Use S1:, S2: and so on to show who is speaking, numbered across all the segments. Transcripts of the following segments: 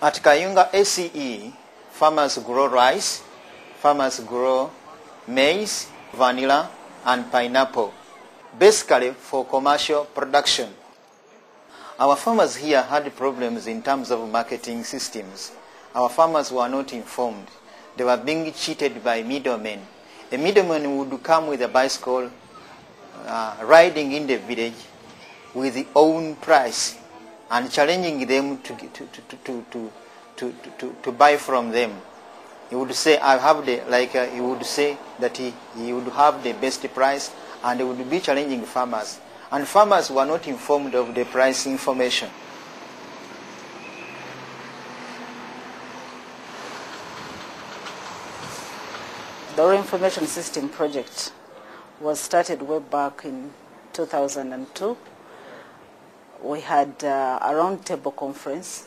S1: At Kayunga ACE, farmers grow rice, farmers grow maize, vanilla, and pineapple, basically for commercial production. Our farmers here had problems in terms of marketing systems. Our farmers were not informed. They were being cheated by middlemen. A middleman would come with a bicycle, uh, riding in the village with the own price and challenging them to, to, to, to, to, to, to, to buy from them. He would say, I have the, like uh, he would say that he, he would have the best price and he would be challenging farmers. And farmers were not informed of the price information.
S2: The Rural Information System project was started way back in 2002 we had uh, a roundtable conference.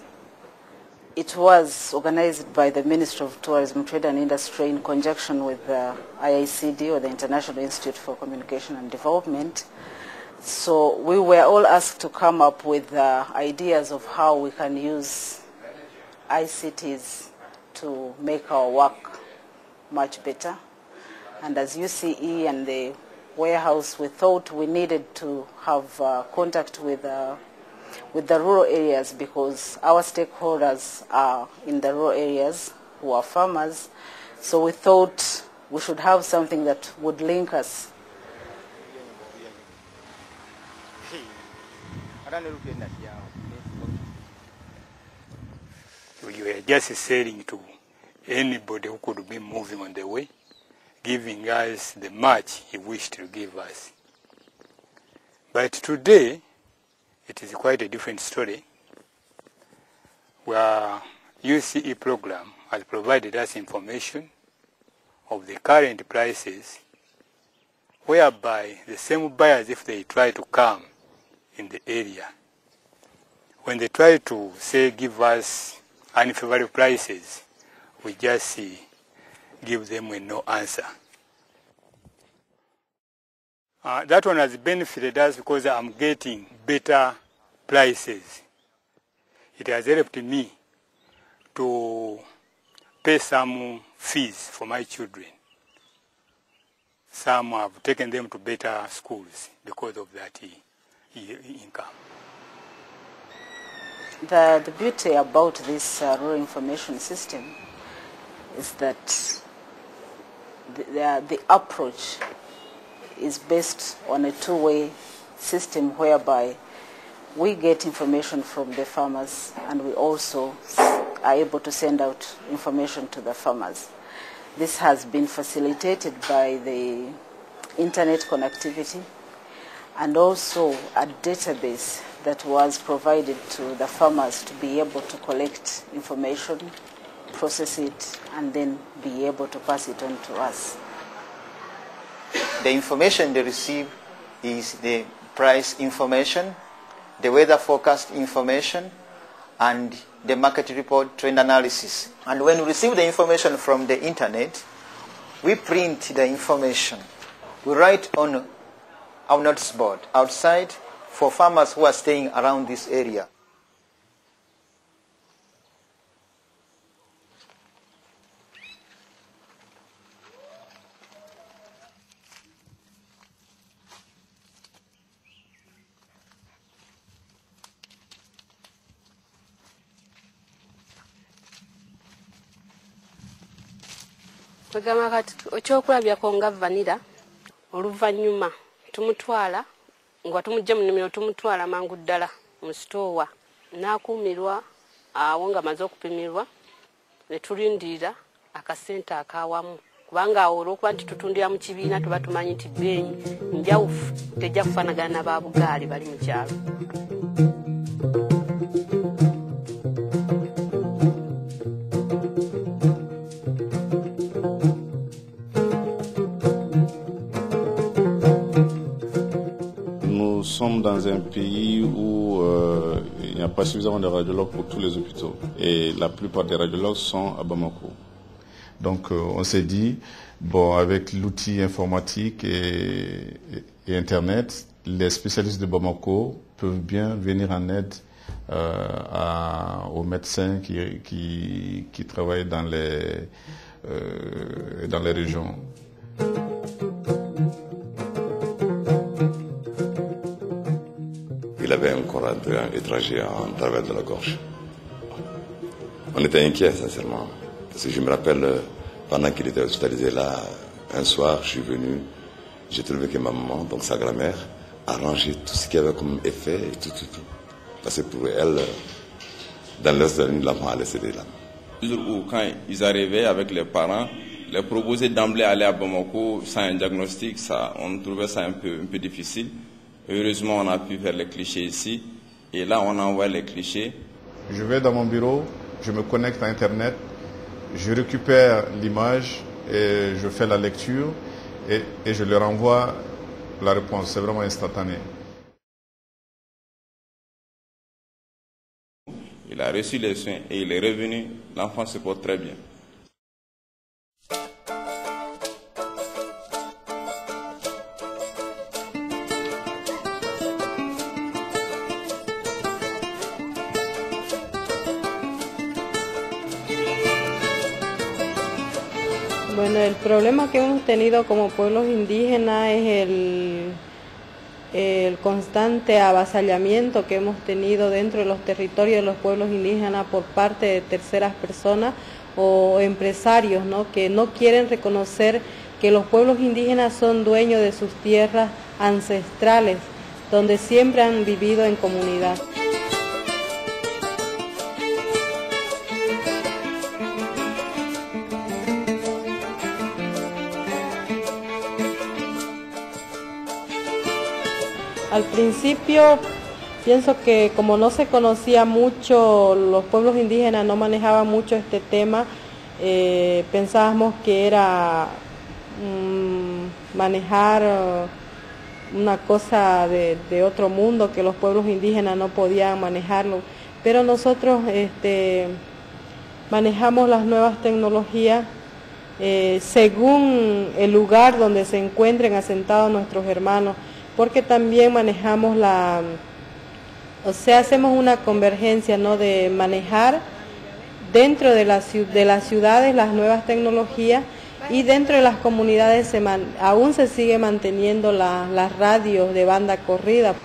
S2: It was organized by the Ministry of Tourism, Trade and Industry in conjunction with the IICD or the International Institute for Communication and Development. So we were all asked to come up with uh, ideas of how we can use ICTs to make our work much better. And as UCE and the warehouse, we thought we needed to have uh, contact with, uh, with the rural areas because our stakeholders are in the rural areas who are farmers. So we thought we should have something that would link us.
S3: We were just selling to anybody who could be moving on the way, giving us the much he wished to give us. But today, it is quite a different story, where UCE program has provided us information of the current prices, whereby the same buyers, if they try to come in the area, when they try to say give us unfavorable prices, we just see, give them a no answer. Uh, that one has benefited us because I'm getting better prices. It has helped me to pay some fees for my children. Some have taken them to better schools because of that uh, income.
S2: The, the beauty about this uh, rural information system is that the, the, approach is based on a two-way system whereby we get information from the farmers and we also are able to send out information to the farmers. This has been facilitated by the internet connectivity and also a database that was provided to the farmers to be able to collect information, process it, and then be able to pass it on to us.
S1: The information they receive is the price information, the weather forecast information, and the market report trend analysis. And when we receive the information from the internet, we print the information. We write on our notice board outside for farmers who are staying around this area.
S4: Kwegamba kati ekyokulabyako nga vanira oluvannyuma tumutwala nga tumugye mu nnimiro tumutwala mangu ddala mu sitoowa. N'akuumirwa awo nga maze okupimirwa ne tulindirira akasente akawamu. Kubanga awo olwokuba nti tutundira mu kibiina tuba tumanyi nti bbeeyi njawufu tejja kufaanagana na babugaali bali mu kyalo
S5: dans un pays où euh, il n'y a pas suffisamment de radiologues pour tous les hôpitaux. Et la plupart des radiologues sont à Bamako. Donc euh, on s'est dit, bon, avec l'outil informatique et, et- et Internet, les spécialistes de Bamako peuvent bien venir en aide euh, aux médecins qui, qui, travaillent dans les, dans les régions.
S6: Il avait un corps étranger en travers de la gorge. On était inquiets, sincèrement. Parce que je me rappelle, pendant qu'il était hospitalisé là, un soir, je suis venu, j'ai trouvé que ma maman, donc sa grand-mère, a rangé tout ce qu'il y avait comme effet et tout, tout, tout. Parce que pour elle, dans l'est de nuit, l'enfant allait céder là.
S7: Où, quand ils arrivaient avec les parents, les proposer d'emblée aller à Bamako sans un diagnostic, ça, on trouvait ça un un peu difficile. Heureusement, on a pu faire les clichés ici. Et là, on envoie les clichés.
S5: Je vais dans mon bureau, je me connecte à Internet, je récupère l'image et je fais la lecture et, et je leur envoie la réponse. C'est vraiment instantané.
S7: Il a reçu les soins et il est revenu. L'enfant se porte très bien.
S8: Bueno, el problema que hemos tenido como pueblos indígenas es el, constante avasallamiento que hemos tenido dentro de los territorios de los pueblos indígenas por parte de terceras personas o empresarios ¿no? que no quieren reconocer que los pueblos indígenas son dueños de sus tierras ancestrales, donde siempre han vivido en comunidad. Al principio pienso que como no se conocía mucho, los pueblos indígenas no manejaban mucho este tema, eh, pensábamos que era mm, manejar uh, una cosa de, otro mundo, que los pueblos indígenas no podían manejarlo. Pero nosotros este, manejamos las nuevas tecnologías eh, según el lugar donde se encuentren asentados nuestros hermanos porque también manejamos la, o sea, hacemos una convergencia, ¿no? De manejar dentro de, la, de las ciudades las nuevas tecnologías y dentro de las comunidades se man, aún se sigue manteniendo las la radios de banda corrida.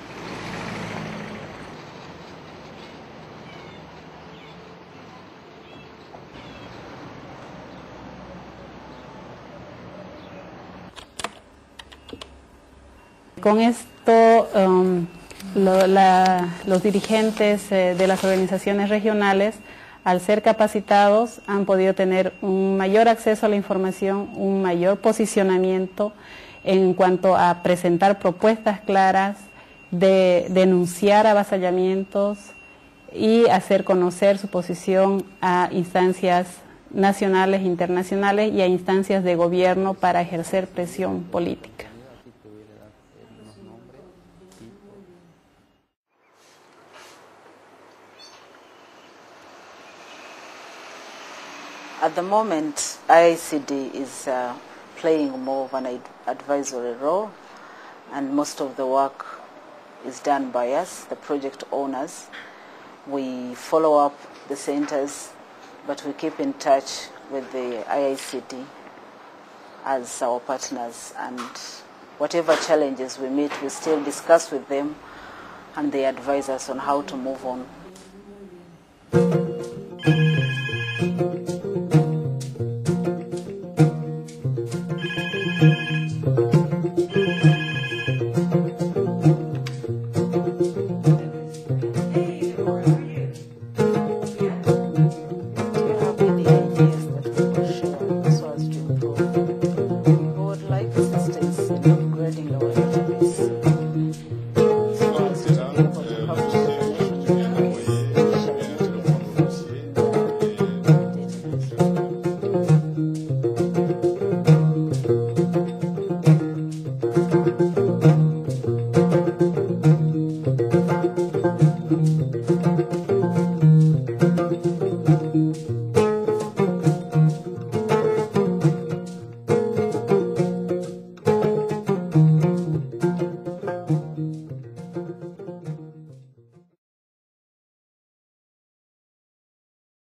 S9: Con esto, um, los dirigentes eh, de las organizaciones regionales, al ser capacitados, han podido tener un mayor acceso a la información, un mayor posicionamiento en cuanto a presentar propuestas claras, de denunciar avasallamientos y hacer conocer su posición a instancias nacionales, internacionales y a instancias de gobierno para ejercer presión política.
S2: At the moment, IICD is uh, playing more of an advisory role, and most of the work is done by us, the project owners. We follow up the centers, but we keep in touch with the IICD as our partners, and whatever challenges we meet, we still discuss with them, and they advise us on how to move on.